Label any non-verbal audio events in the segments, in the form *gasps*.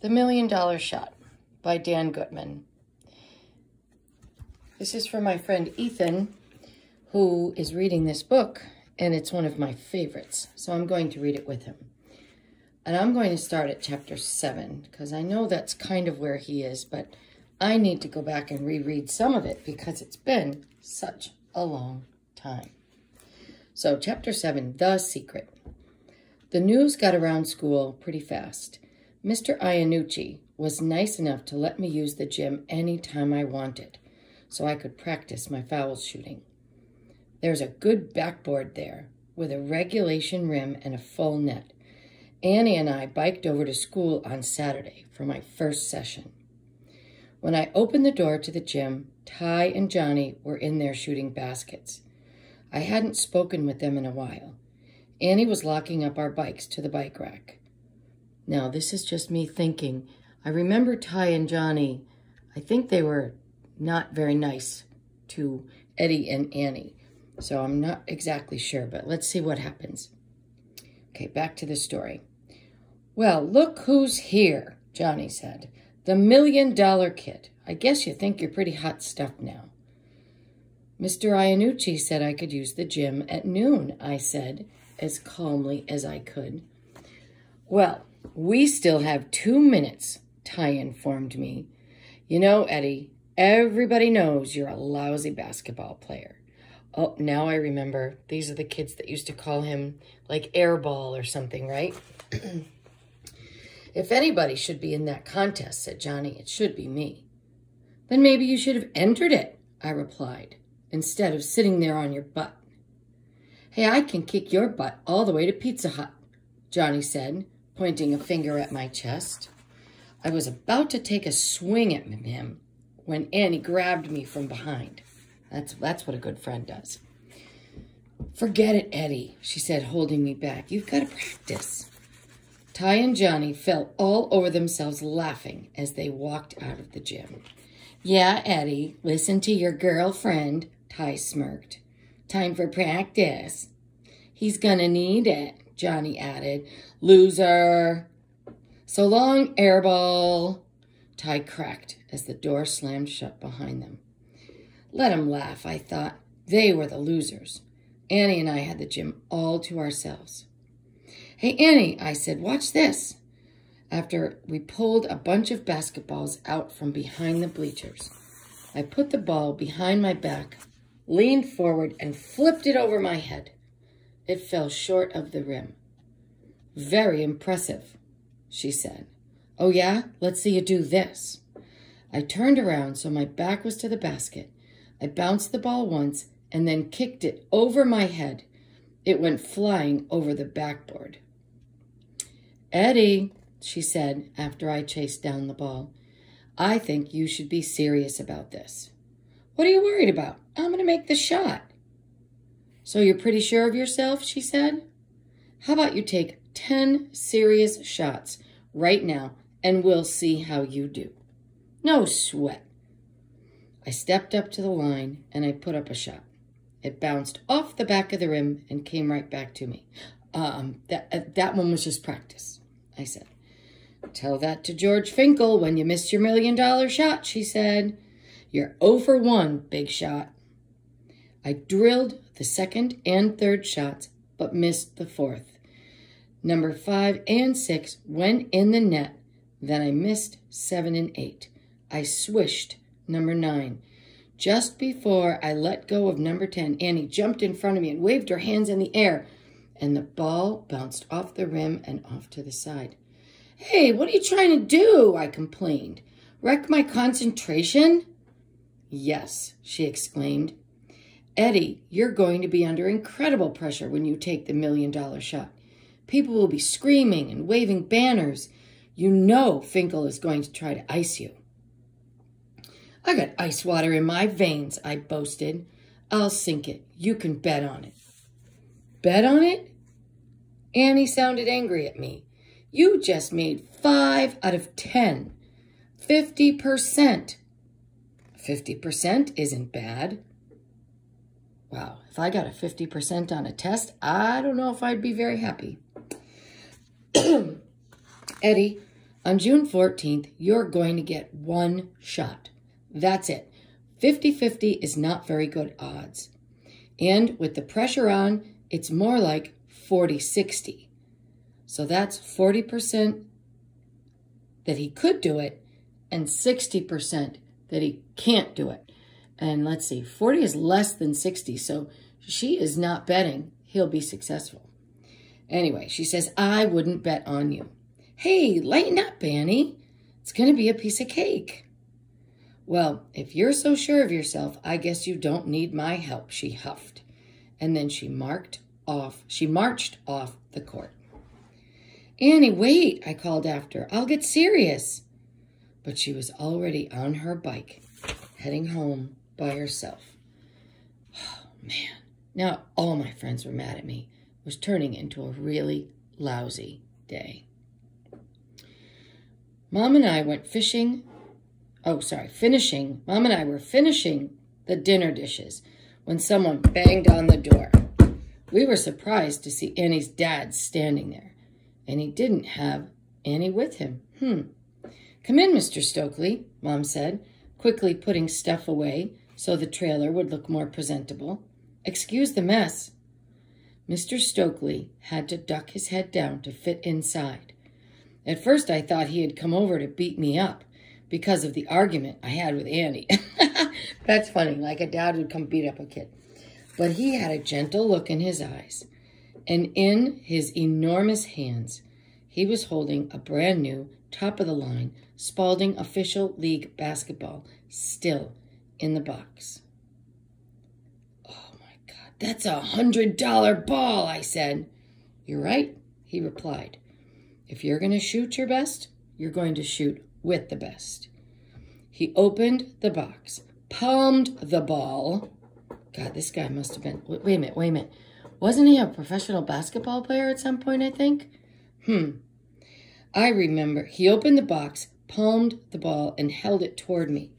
The Million Dollar Shot by Dan Gutman. This is for my friend Ethan, who is reading this book, and it's one of my favorites. So I'm going to read it with him. And I'm going to start at chapter 7, because I know that's kind of where he is, but I need to go back and reread some of it because it's been such a long time. So, chapter 7 The Secret. The news got around school pretty fast. Mr. Iannucci was nice enough to let me use the gym any time I wanted so I could practice my foul shooting. There's a good backboard there with a regulation rim and a full net. Annie and I biked over to school on Saturday for my first session. When I opened the door to the gym, Ty and Johnny were in there shooting baskets. I hadn't spoken with them in a while. Annie was locking up our bikes to the bike rack. Now, this is just me thinking. I remember Ty and Johnny, I think they were not very nice to Eddie and Annie. So I'm not exactly sure, but let's see what happens. Okay, back to the story. Well, look who's here, Johnny said. The Million Dollar Kid. I guess you think you're pretty hot stuff now. Mr. Iannucci said I could use the gym at noon, I said, as calmly as I could. Well, we still have two minutes, Ty informed me. You know, Eddie, everybody knows you're a lousy basketball player. Oh, now I remember. These are the kids that used to call him like airball or something, right? if anybody should be in that contest, said Johnny, it should be me. Then maybe you should have entered it, I replied, instead of sitting there on your butt. Hey, I can kick your butt all the way to Pizza Hut, Johnny said, pointing a finger at my chest. I was about to take a swing at him when Annie grabbed me from behind. That's, that's what a good friend does. Forget it, Eddie, she said, holding me back. You've got to practice. Ty and Johnny fell all over themselves laughing as they walked out of the gym. Yeah, Eddie, listen to your girlfriend, Ty smirked. Time for practice. He's gonna need it. Johnny added. Loser. So long, airball. Ty cracked as the door slammed shut behind them. Let 'em laugh, I thought. They were the losers. Annie and I had the gym all to ourselves. Hey, Annie, I said, watch this. After we pulled a bunch of basketballs out from behind the bleachers, I put the ball behind my back, leaned forward, and flipped it over my head. It fell short of the rim. Very impressive, she said. Oh, yeah? Let's see you do this. I turned around so my back was to the basket. I bounced the ball once and then kicked it over my head. It went flying over the backboard. Eddie, she said after I chased down the ball, I think you should be serious about this. What are you worried about? I'm going to make the shot. So you're pretty sure of yourself, she said. How about you take 10 serious shots right now and we'll see how you do. No sweat. I stepped up to the line and I put up a shot. It bounced off the back of the rim and came right back to me. Um, that, uh, that one was just practice, I said. Tell that to George Finkel when you missed your million dollar shot, she said. You're 0 for 1, big shot. I drilled the second and third shots, but missed the fourth. Number five and six went in the net. Then I missed seven and eight. I swished number nine. Just before I let go of number 10, Annie jumped in front of me and waved her hands in the air, and the ball bounced off the rim and off to the side. Hey, what are you trying to do? I complained. Wreck my concentration? Yes, she exclaimed. Eddie, you're going to be under incredible pressure when you take the million dollar shot. People will be screaming and waving banners. You know Finkel is going to try to ice you. I got ice water in my veins, I boasted. I'll sink it. You can bet on it. Bet on it? Annie sounded angry at me. You just made five out of ten. Fifty percent. Fifty percent isn't bad. Wow, if I got a 50% on a test, I don't know if I'd be very happy. *clears throat* Eddie, On June 14th, you're going to get one shot. That's it. 50 50 is not very good odds. And with the pressure on, it's more like 40 60. So that's 40% that he could do it and 60% that he can't do it. And let's see, 40 is less than 60, so she is not betting he'll be successful. Anyway, she says, I wouldn't bet on you. Hey, lighten up, Annie. It's going to be a piece of cake. Well, if you're so sure of yourself, I guess you don't need my help, she huffed. And then she marked off, she marched off the court. Annie, wait, I called after. I'll get serious. But she was already on her bike, heading home by herself. Oh, man. Now all my friends were mad at me. It was turning into a really lousy day. Mom and I went fishing. Oh, sorry, finishing. Mom and I were finishing the dinner dishes when someone banged on the door. We were surprised to see Annie's dad standing there, and he didn't have Annie with him. Hmm. Come in, Mr. Stokely, Mom said, quickly putting stuff away so the trailer would look more presentable. Excuse the mess. Mr. Stokely had to duck his head down to fit inside. At first, I thought he had come over to beat me up because of the argument I had with Annie. *laughs* That's funny, like a dad would come beat up a kid. But he had a gentle look in his eyes, and in his enormous hands, he was holding a brand new, top of the line Spalding Official League basketball still in the box. Oh my God, that's a hundred dollar ball, I said. You're right, he replied. If you're going to shoot your best, you're going to shoot with the best. He opened the box, palmed the ball. God, this guy must have been. Wait, wait a minute, wait a minute. Wasn't he a professional basketball player at some point, I think? Hmm. I remember he opened the box, palmed the ball, and held it toward me.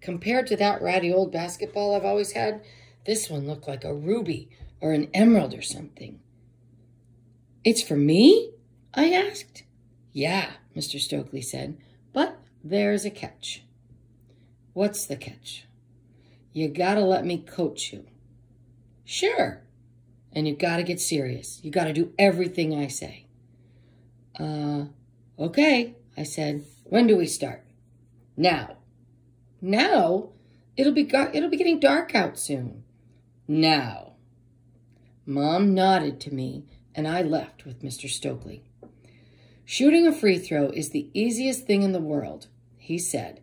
Compared to that ratty old basketball I've always had, this one looked like a ruby or an emerald or something. It's for me? I asked. Yeah, Mr. Stokely said, but there's a catch. What's the catch? You gotta let me coach you. Sure. And you gotta get serious. You gotta do everything I say. Uh, okay, I said. When do we start? Now. Now? It'll be, it'll be getting dark out soon. Now. Mom nodded to me, and I left with Mr. Stokely. Shooting a free throw is the easiest thing in the world, he said,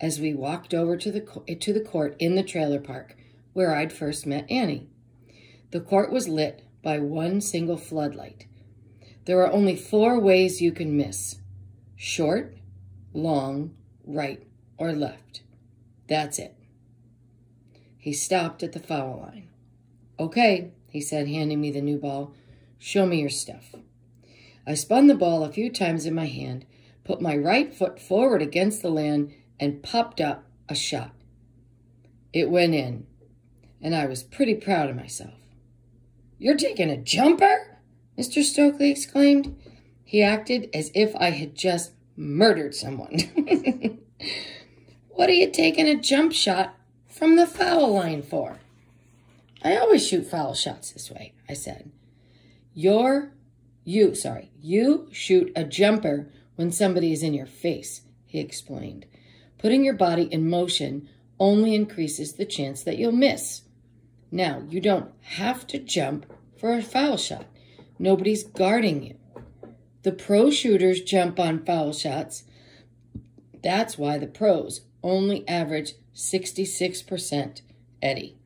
as we walked over to the, to the court in the trailer park where I'd first met Annie. The court was lit by one single floodlight. There are only four ways you can miss. Short, long, right, or left. That's it. He stopped at the foul line. Okay, he said, handing me the new ball. Show me your stuff. I spun the ball a few times in my hand, put my right foot forward against the land, and popped up a shot. It went in, and I was pretty proud of myself. You're taking a jumper? Mr. Stokely exclaimed. He acted as if I had just murdered someone. *laughs* what are you taking a jump shot from the foul line for? I always shoot foul shots this way, I said. You're, you, sorry, you shoot a jumper when somebody is in your face, he explained. Putting your body in motion only increases the chance that you'll miss. Now, you don't have to jump for a foul shot. Nobody's guarding you. The pro shooters jump on foul shots. That's why the pros only average 66%, Eddie.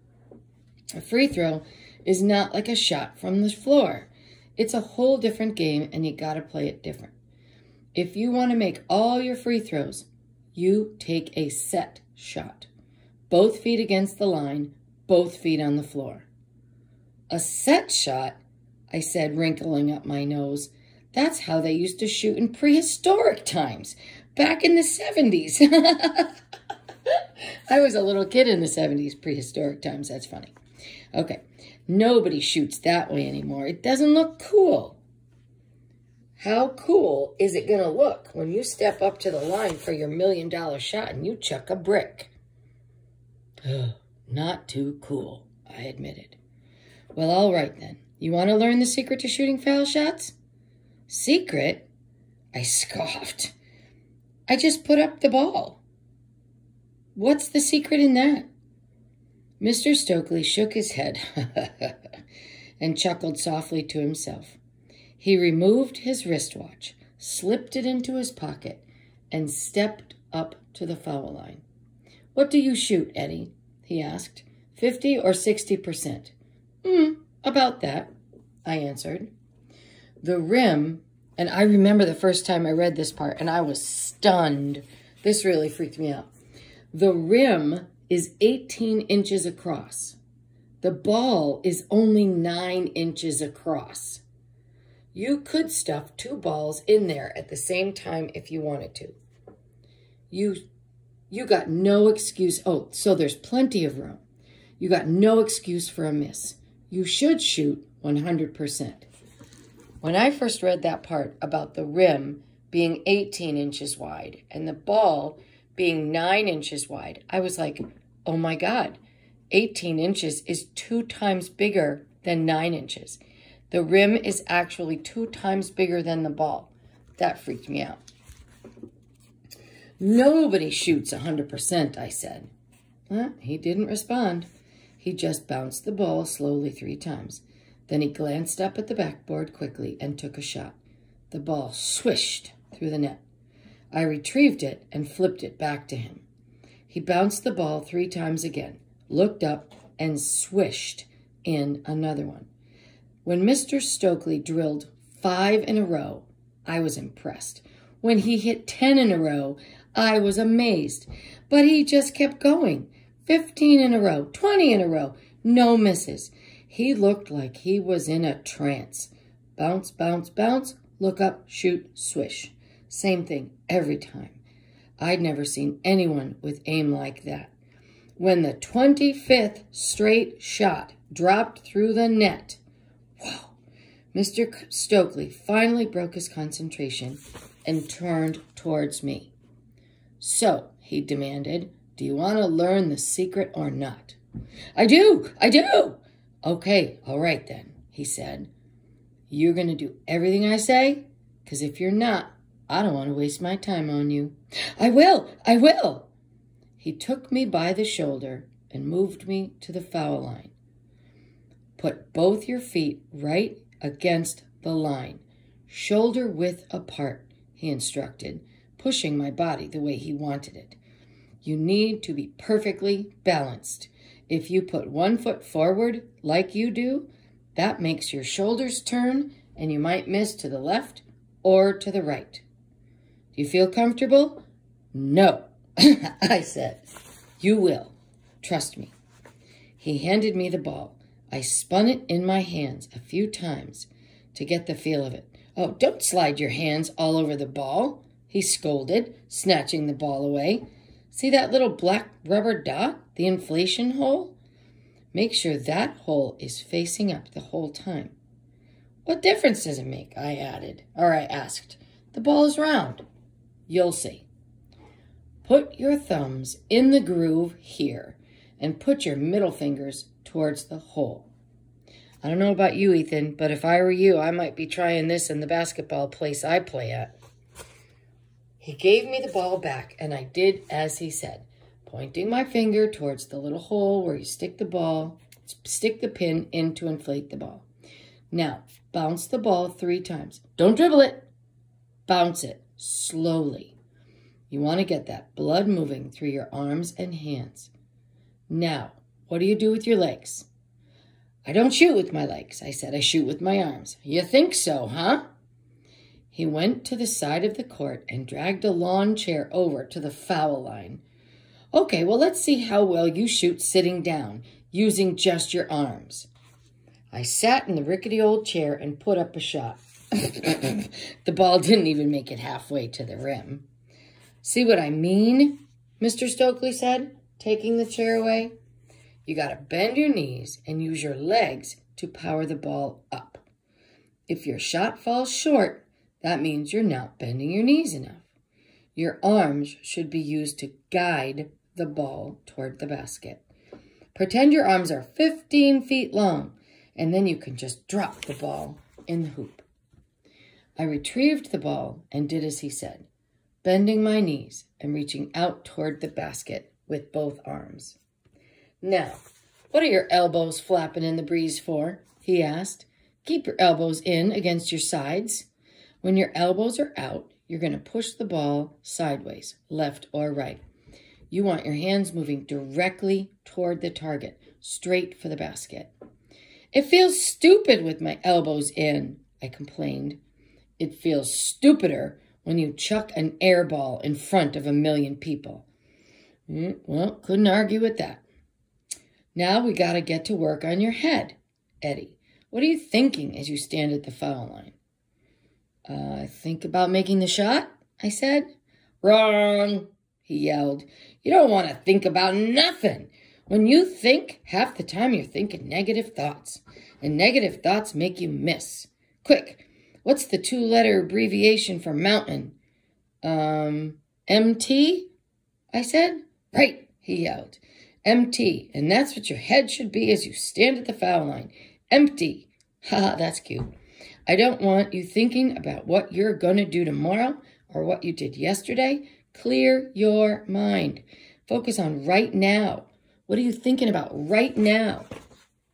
A free throw is not like a shot from the floor. It's a whole different game, and you got to play it different. If you want to make all your free throws, you take a set shot. Both feet against the line, both feet on the floor. A set shot, I said, wrinkling up my nose. That's how they used to shoot in prehistoric times, back in the 70s. *laughs* I was a little kid in the 70s, prehistoric times. That's funny. Okay, nobody shoots that way anymore. It doesn't look cool. How cool is it going to look when you step up to the line for your million dollar shot and you chuck a brick? *gasps* Not too cool, I admitted. Well, all right then. You want to learn the secret to shooting foul shots? Secret? I scoffed. I just put up the ball. What's the secret in that? Mr. Stokely shook his head *laughs* and chuckled softly to himself. He removed his wristwatch, slipped it into his pocket, and stepped up to the foul line. What do you shoot, Eddie? he asked. Fifty or sixty percent? Hmm, about that, I answered. The rim, and I remember the first time I read this part, and I was stunned. This really freaked me out. The rim is 18 inches across. The ball is only 9 inches across. You could stuff two balls in there at the same time if you wanted to. You, you got no excuse. Oh, so there's plenty of room. You got no excuse for a miss. You should shoot 100%. When I first read that part about the rim being 18 inches wide and the ball being 9 inches wide, I was like, oh my God, 18 inches is two times bigger than 9 inches. The rim is actually two times bigger than the ball. That freaked me out. Nobody shoots 100%, I said. Well, he didn't respond. He just bounced the ball slowly three times. Then he glanced up at the backboard quickly and took a shot. The ball swished through the net. I retrieved it and flipped it back to him. He bounced the ball three times again, looked up, and swished in another one. When Mr. Stokely drilled five in a row, I was impressed. When he hit 10 in a row, I was amazed. But he just kept going. 15 in a row, 20 in a row, no misses. He looked like he was in a trance. Bounce, bounce, bounce, look up, shoot, swish. Same thing every time. I'd never seen anyone with aim like that. When the 25th straight shot dropped through the net, Wow. Mr. Stokely finally broke his concentration and turned towards me. So, he demanded, do you want to learn the secret or not? I do, I do. Okay, all right then, he said. You're going to do everything I say? Because if you're not, I don't want to waste my time on you. I will, I will. He took me by the shoulder and moved me to the foul line. Put both your feet right against the line, shoulder width apart, he instructed, pushing my body the way he wanted it. You need to be perfectly balanced. If you put one foot forward like you do, that makes your shoulders turn and you might miss to the left or to the right. Do you feel comfortable? No, *laughs* I said. You will. Trust me. He handed me the ball. I spun it in my hands a few times to get the feel of it. Oh, don't slide your hands all over the ball, he scolded, snatching the ball away. See that little black rubber dot, the inflation hole? Make sure that hole is facing up the whole time. What difference does it make? I added, or I asked. The ball is round. You'll see. Put your thumbs in the groove here and put your middle fingers towards the hole. I don't know about you, Ethan, but if I were you, I might be trying this in the basketball place I play at. He gave me the ball back, and I did as he said, pointing my finger towards the little hole where you stick the ball, stick the pin in to inflate the ball. Now, bounce the ball three times. Don't dribble it. Bounce it slowly. You want to get that blood moving through your arms and hands. Now, what do you do with your legs? I don't shoot with my legs, I said. I shoot with my arms. You think so, huh? He went to the side of the court and dragged a lawn chair over to the foul line. Okay, well, let's see how well you shoot sitting down, using just your arms. I sat in the rickety old chair and put up a shot. *laughs* the ball didn't even make it halfway to the rim. See what I mean? Mr. Stokely said, taking the chair away. You got to bend your knees and use your legs to power the ball up. If your shot falls short, That means you're not bending your knees enough. Your arms should be used to guide the ball toward the basket. Pretend your arms are 15 feet long, and then you can just drop the ball in the hoop. I retrieved the ball and did as he said, bending my knees and reaching out toward the basket with both arms. Now, what are your elbows flapping in the breeze for? he asked. Keep your elbows in against your sides. When your elbows are out, you're going to push the ball sideways, left or right. You want your hands moving directly toward the target, straight for the basket. It feels stupid with my elbows in, I complained. It feels stupider when you chuck an air ball in front of a million people. Mm, well, couldn't argue with that. Now we got to get to work on your head, Eddie. What are you thinking as you stand at the foul line? Uh, think about making the shot, I said. Wrong, he yelled. You don't want to think about nothing. When you think, half the time you're thinking negative thoughts, and negative thoughts make you miss. Quick, what's the two letter abbreviation for mountain? Um, MT? I said. Right, he yelled. MT, and that's what your head should be as you stand at the foul line. Empty. Ha, that's cute. I don't want you thinking about what you're going to do tomorrow or what you did yesterday. Clear your mind. Focus on right now. What are you thinking about right now?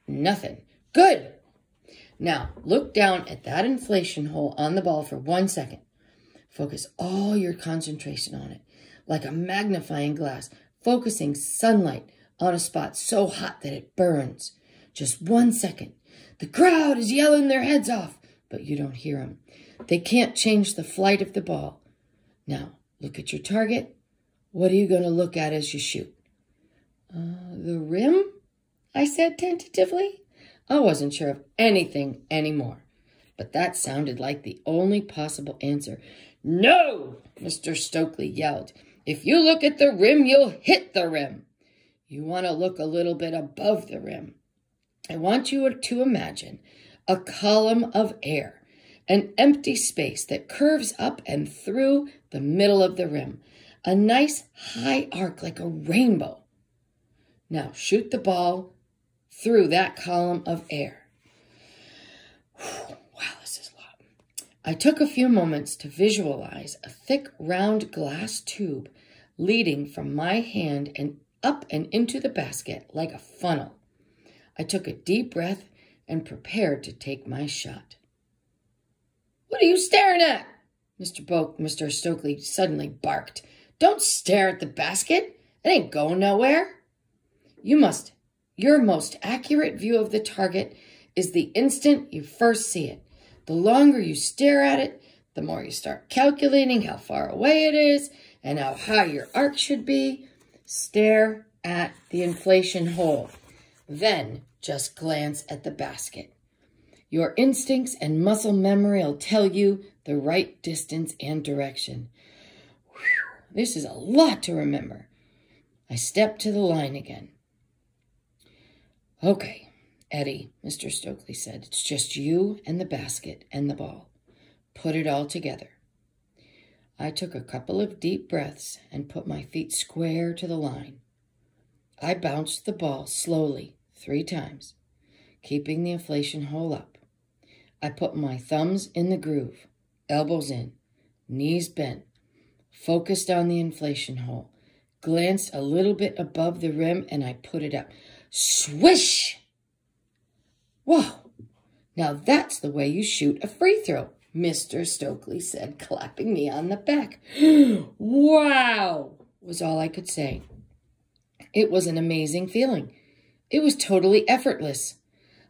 Nothing. Good. Now, look down at that inflation hole on the ball for one second. Focus all your concentration on it, like a magnifying glass, focusing sunlight on a spot so hot that it burns. Just one second. The crowd is yelling their heads off but you don't hear them. They can't change the flight of the ball. Now, look at your target. What are you going to look at as you shoot? Uh, the rim? I said tentatively. I wasn't sure of anything anymore, but that sounded like the only possible answer. No, Mr. Stokely yelled. If you look at the rim, you'll hit the rim. You want to look a little bit above the rim. I want you to imagine a column of air, an empty space that curves up and through the middle of the rim, a nice high arc like a rainbow. Now shoot the ball through that column of air. Whew, wow, this is a lot. I took a few moments to visualize a thick, round glass tube leading from my hand and up and into the basket like a funnel. I took a deep breath and prepared to take my shot. What are you staring at? Mr. Bo- Mr. Stokely suddenly barked. Don't stare at the basket. It ain't going nowhere. You must. Your most accurate view of the target is the instant you first see it. The longer you stare at it, the more you start calculating how far away it is and how high your arc should be. Stare at the inflation hole. Then just glance at the basket. Your instincts and muscle memory will tell you the right distance and direction. Whew, this is a lot to remember. I stepped to the line again. Okay, Eddie, Mr. Stokely said, it's just you and the basket and the ball. Put it all together. I took a couple of deep breaths and put my feet square to the line. I bounced the ball slowly three times, keeping the inflation hole up. I put my thumbs in the groove, elbows in, knees bent, focused on the inflation hole, glanced a little bit above the rim, and I put it up. Swish! Whoa! Now that's the way you shoot a free throw, Mr. Stokely said, clapping me on the back. *gasps* wow! was all I could say. It was an amazing feeling it was totally effortless.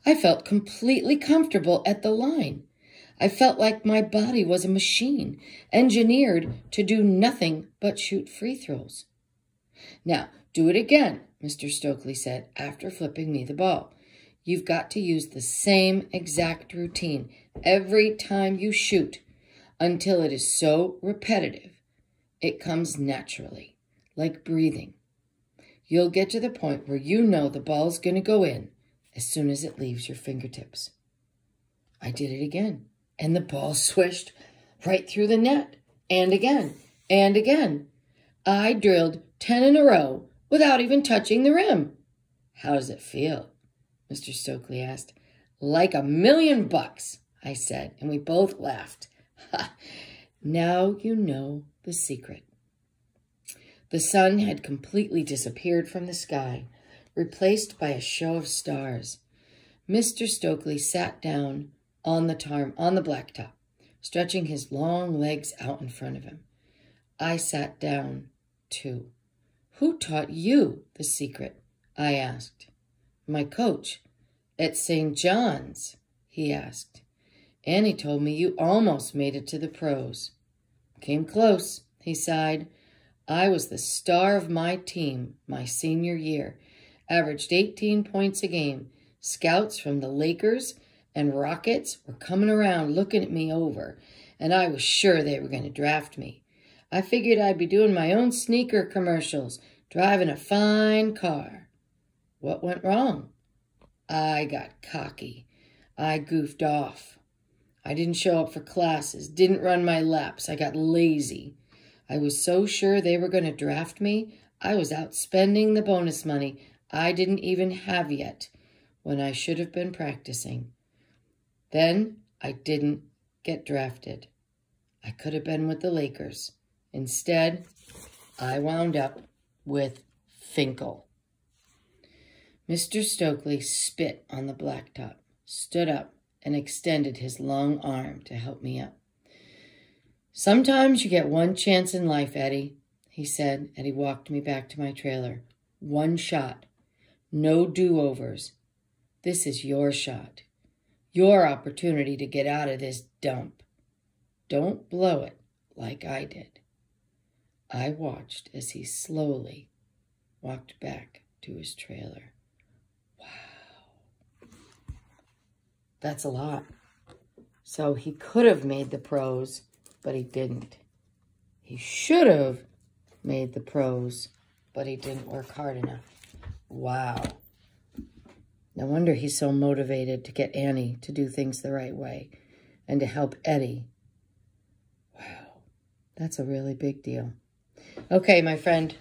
I felt completely comfortable at the line. I felt like my body was a machine, engineered to do nothing but shoot free throws. Now, do it again, Mr. Stokely said after flipping me the ball. You've got to use the same exact routine every time you shoot until it is so repetitive it comes naturally, like breathing you'll get to the point where you know the ball's going to go in as soon as it leaves your fingertips. I did it again, and the ball *laughs* swished right through the net, and again, and again. I drilled 10 in a row without even touching the rim. How does it feel? Mr. Stokely asked. Like a million bucks, I said, and we both laughed. *laughs* now you know the secret. The sun had completely disappeared from the sky, replaced by a show of stars. Mr. Stokely sat down on the tarm on the blacktop, stretching his long legs out in front of him. I sat down, too. Who taught you the secret? I asked. My coach at St. John's, he asked. Annie told me you almost made it to the pros. Came close, he sighed. I was the star of my team my senior year, averaged 18 points a game. Scouts from the Lakers and Rockets were coming around looking at me over, and I was sure they were going to draft me. I figured I'd be doing my own sneaker commercials, driving a fine car. What went wrong? I got cocky. I goofed off. I didn't show up for classes, didn't run my laps. I got lazy. I was so sure they were going to draft me, I was out spending the bonus money I didn't even have yet when I should have been practicing. Then I didn't get drafted. I could have been with the Lakers. Instead, I wound up with Finkel. Mr. Stokely spit on the blacktop, stood up, and extended his long arm to help me up. Sometimes you get one chance in life, Eddie, he said, and he walked me back to my trailer. One shot. No do-overs. This is your shot. Your opportunity to get out of this dump. Don't blow it like I did. I watched as he slowly walked back to his trailer. Wow. That's a lot. So he could have made the pros but he didn't. He should have made the pros, but he didn't work hard enough. Wow. No wonder he's so motivated to get Annie to do things the right way and to help Eddie. Wow, that's a really big deal. Okay, my friend,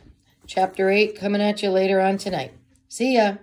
chapter 8 coming at you later on tonight. See ya.